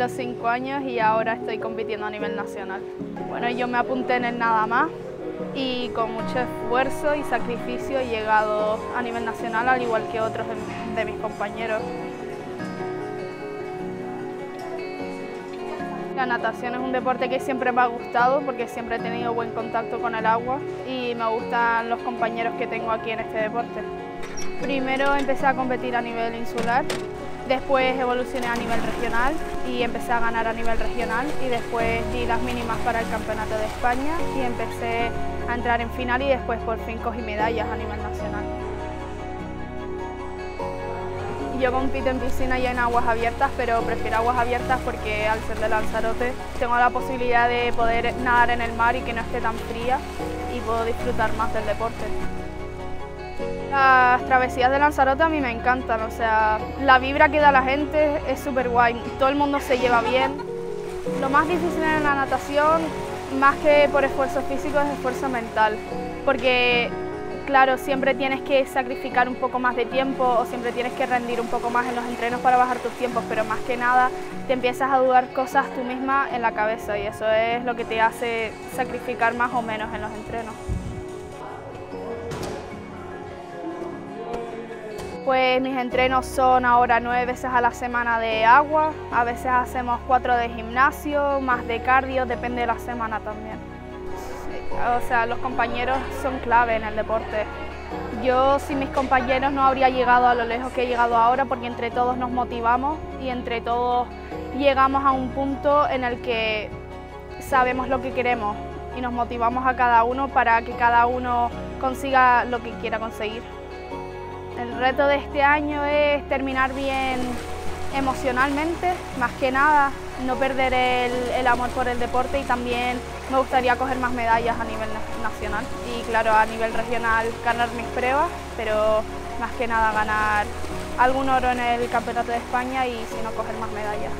los cinco años y ahora estoy compitiendo a nivel nacional. Bueno, yo me apunté en el nada más y con mucho esfuerzo y sacrificio he llegado a nivel nacional al igual que otros de, mis compañeros. La natación es un deporte que siempre me ha gustado porque siempre he tenido buen contacto con el agua y me gustan los compañeros que tengo aquí en este deporte. Primero empecé a competir a nivel insular, después evolucioné a nivel regional y empecé a ganar a nivel regional y después di las mínimas para el Campeonato de España y empecé a entrar en final y después por fin cogí medallas a nivel nacional. Yo compito en piscina y en aguas abiertas, pero prefiero aguas abiertas porque al ser de Lanzarote tengo la posibilidad de poder nadar en el mar y que no esté tan fría y puedo disfrutar más del deporte. Las travesías de Lanzarote a mí me encantan, o sea, la vibra que da la gente es súper guay, todo el mundo se lleva bien. Lo más difícil en la natación, más que por esfuerzo físico, es esfuerzo mental, porque claro, siempre tienes que sacrificar un poco más de tiempo o siempre tienes que rendir un poco más en los entrenos para bajar tus tiempos, pero más que nada te empiezas a dudar cosas tú misma en la cabeza y eso es lo que te hace sacrificar más o menos en los entrenos. Pues mis entrenos son ahora nueve veces a la semana de agua, a veces hacemos cuatro de gimnasio, más de cardio, depende de la semana también o sea, los compañeros son clave en el deporte. Yo sin mis compañeros no habría llegado a lo lejos que he llegado ahora porque entre todos nos motivamos y entre todos llegamos a un punto en el que sabemos lo que queremos y nos motivamos a cada uno para que cada uno consiga lo que quiera conseguir. El reto de este año es terminar bien emocionalmente, más que nada, no perder el, amor por el deporte y también me gustaría coger más medallas a nivel nacional y claro, a nivel regional ganar mis pruebas, pero más que nada ganar algún oro en el Campeonato de España y si no coger más medallas.